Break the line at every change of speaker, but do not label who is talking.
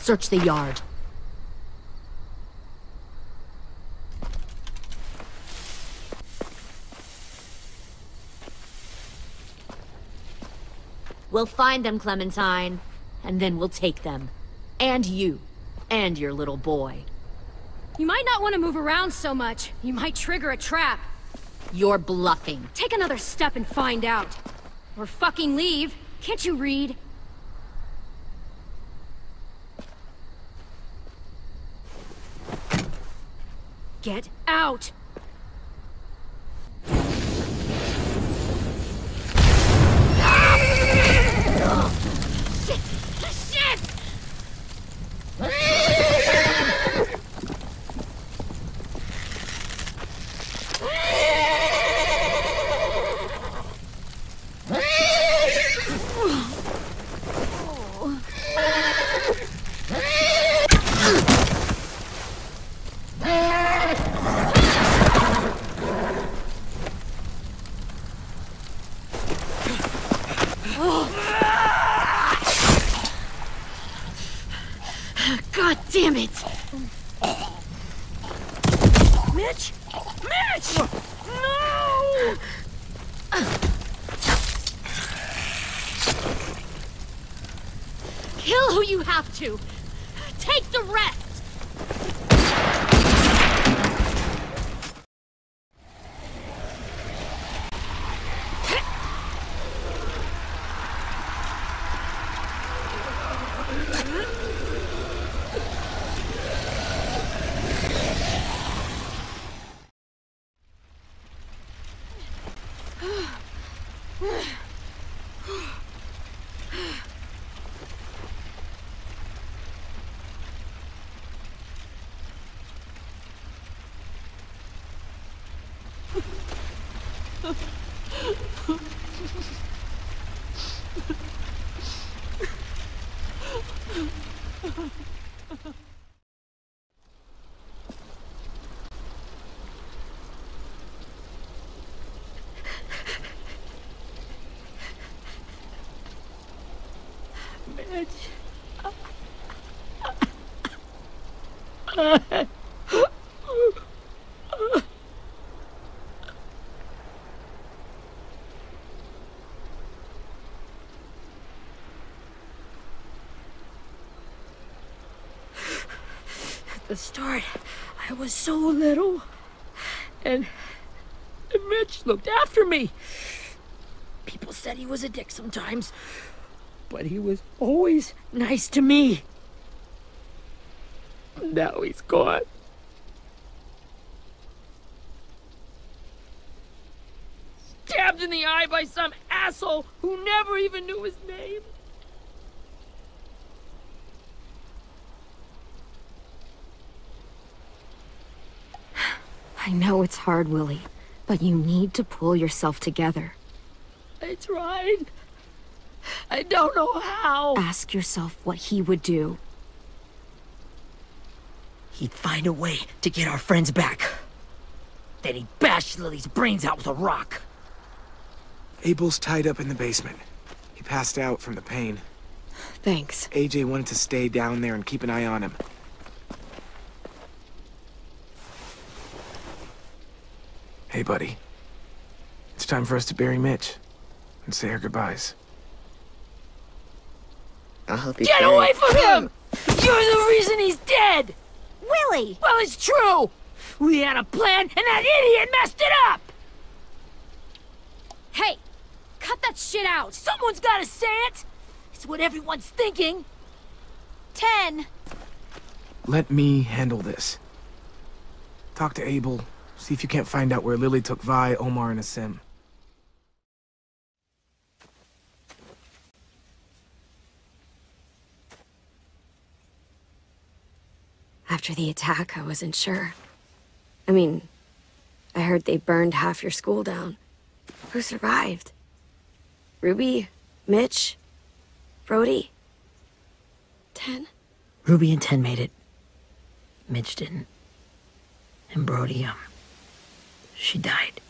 Search the yard. We'll find them, Clementine. And then we'll take them. And you. And your little boy.
You might not want to move around so much. You might trigger a trap.
You're bluffing.
Take another step and find out. Or fucking leave. Can't you read? Get out! Shit! Shit! God damn it! Mitch! Mitch! No! Kill who you have to! Take the rest! Huh.
At the start, I was so little. And, and Mitch looked after me. People said he was a dick sometimes, but he was always nice to me. Now he's gone. Stabbed in the eye by some asshole who never even knew his name.
I know it's hard, Willy, but you need to pull yourself together.
I tried. I don't know how.
Ask yourself what he would do.
He'd find a way to get our friends back. Then he'd bash Lilly's brains out with a rock.
Abel's tied up in the basement. He passed out from the pain.
Thanks.
AJ wanted to stay down there and keep an eye on him. Hey, buddy. It's time for us to bury Mitch and say our goodbyes.
I'll help you.
Get
carry-
away from him! You're the reason he's dead!
Willy!
Well, it's true! We had a plan, and that idiot messed it up!
Hey! Cut that shit out!
Someone's gotta say it! It's what everyone's thinking.
Tenn!
Let me handle this. Talk to Abel. See if you can't find out where Lilly took Vi, Omar, and Aasim.
After the attack, I wasn't sure. I mean, I heard they burned half your school down. Who survived? Ruby? Mitch? Brody? Tenn?
Ruby and Tenn made it. Mitch didn't. And Brody, um, she died.